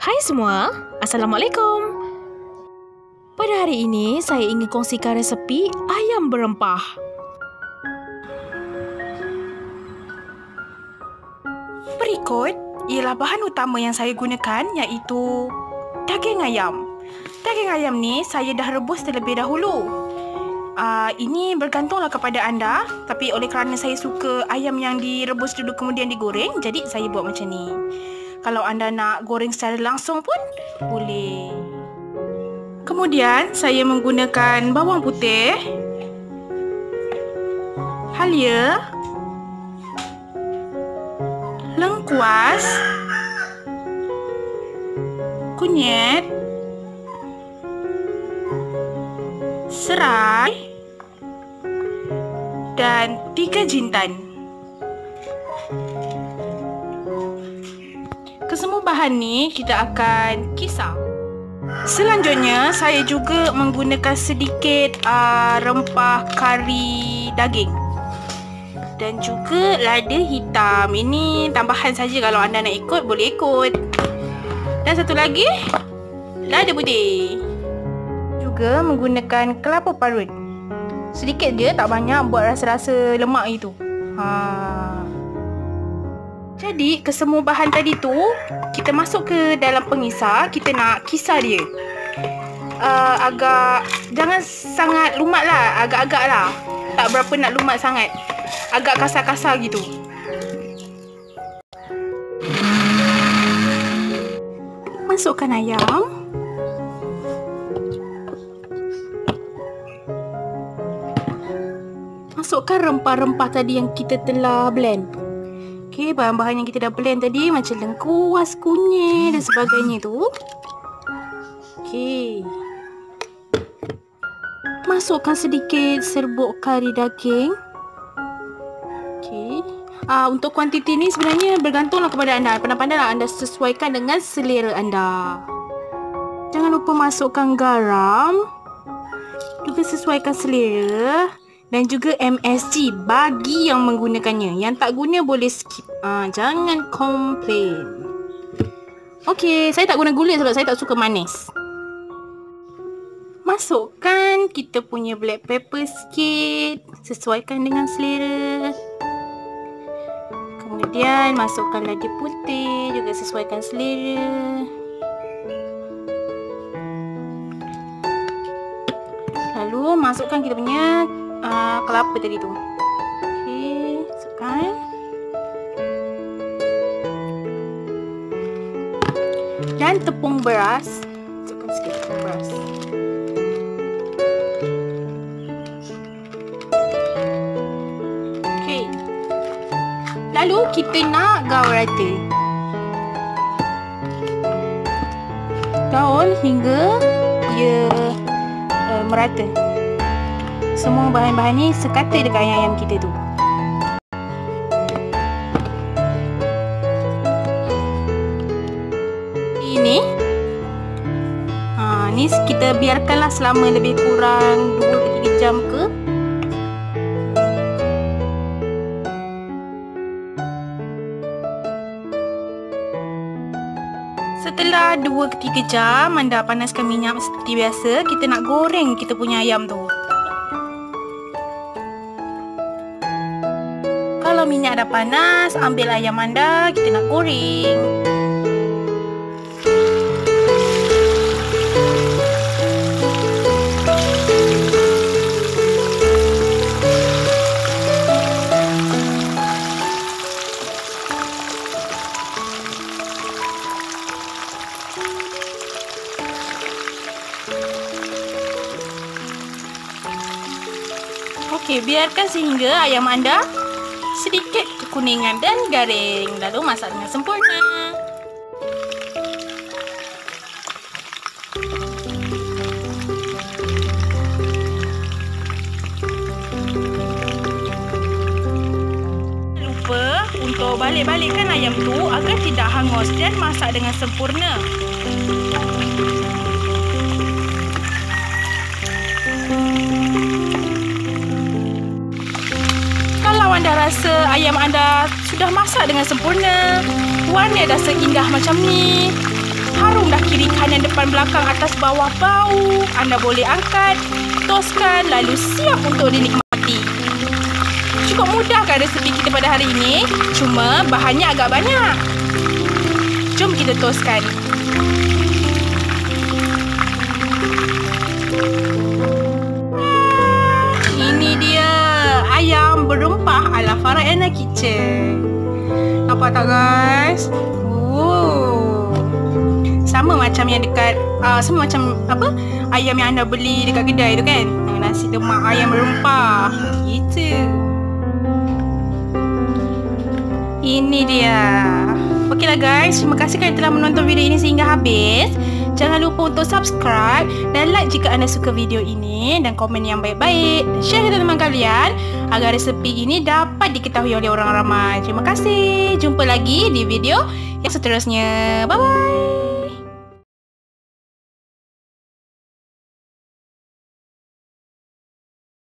Hai semua, Assalamualaikum. Pada hari ini, saya ingin kongsikan resepi ayam berempah. Berikut ialah bahan utama yang saya gunakan iaitu daging ayam. Daging ayam ni saya dah rebus terlebih dahulu. Uh, ini bergantunglah kepada anda Tapi oleh kerana saya suka ayam yang direbus dulu kemudian digoreng Jadi saya buat macam ni Kalau anda nak goreng secara langsung pun boleh. Kemudian saya menggunakan bawang putih. Halia. Lengkuas. Kunyit. Serai. Dan tiga jintan. Kesemua bahan ni kita akan kisar. Selanjutnya saya juga menggunakan sedikit uh, rempah kari daging. Dan juga lada hitam. Ini tambahan saja kalau anda nak ikut boleh ikut. Dan satu lagi lada putih. Juga menggunakan kelapa parut. Sedikit je tak banyak buat rasa-rasa lemak itu. Ha. Jadi kesemua bahan tadi tu kita masuk ke dalam pengisar, kita nak kisar dia. Uh, agak jangan sangat lumat lah, agak-agak lah. Tak berapa nak lumat sangat. Agak kasar-kasar gitu. Masukkan ayam. masukkan rempah-rempah tadi yang kita telah blend. Okey, bahan-bahan yang kita dah blend tadi macam lengkuas, kunyit dan sebagainya tu. Okey. Masukkan sedikit serbuk kari daging. Okey. Ah uh, untuk kuantiti ni sebenarnya bergantunglah kepada anda. Pandai-pandailah anda sesuaikan dengan selera anda. Jangan lupa masukkan garam. Juga sesuaikan selera dan juga MSG bagi yang menggunakannya. Yang tak guna boleh skip. Ah, jangan komplain. Okey, saya tak guna gula sebab saya tak suka manis. Masukkan kita punya black pepper sikit. Sesuaikan dengan selera. Kemudian masukkan lada putih juga sesuaikan selera. Lalu masukkan kita punya uh, kelapa tadi tu. Okey, masukkan. Dan tepung beras. Masukkan sikit tepung beras. Okey. Lalu kita nak gaul rata. Gaul hingga ia uh, merata semua bahan-bahan ni sekata dekat ayam-ayam kita tu. Ini ha, ni kita biarkanlah selama lebih kurang 2 3 jam ke. Setelah 2 ke 3 jam anda panaskan minyak seperti biasa, kita nak goreng kita punya ayam tu. Kalau minyak dah panas, ambil ayam anda, kita nak goreng. Okey, biarkan sehingga ayam anda sedikit kekuningan dan garing lalu masak dengan sempurna. Lupa untuk balik-balikkan ayam tu agar tidak hangus dan masak dengan sempurna. Rasa ayam anda sudah masak dengan sempurna, warna dah seindah macam ni, harum dah kiri kanan depan belakang atas bawah bau. Anda boleh angkat, toskan lalu siap untuk dinikmati. Cukup mudah kan resepi kita pada hari ini? Cuma bahannya agak banyak. Jom kita toskan. Farah Anna Kitchen. Nampak tak guys? Oh. Sama macam yang dekat uh, sama macam apa? Ayam yang anda beli dekat kedai tu kan? Nasi lemak ayam berempah. Gitu. Ini dia. Okeylah guys, terima kasih kerana telah menonton video ini sehingga habis. Jangan lupa untuk subscribe dan like jika anda suka video ini dan komen yang baik-baik dan share ke teman kalian agar resepi ini dapat diketahui oleh orang ramai. Terima kasih. Jumpa lagi di video yang seterusnya. Bye bye.